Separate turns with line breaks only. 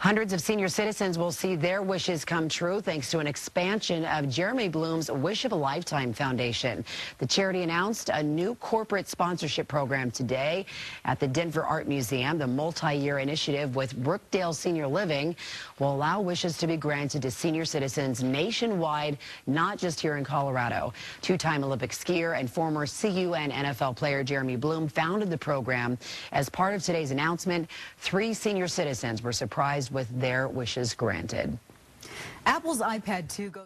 Hundreds of senior citizens will see their wishes come true thanks to an expansion of Jeremy Bloom's Wish of a Lifetime Foundation. The charity announced a new corporate sponsorship program today at the Denver Art Museum. The multi-year initiative with Brookdale Senior Living will allow wishes to be granted to senior citizens nationwide, not just here in Colorado. Two-time Olympic skier and former CU and NFL player Jeremy Bloom founded the program. As part of today's announcement, three senior citizens were surprised with their wishes granted.
Apple's iPad 2 goes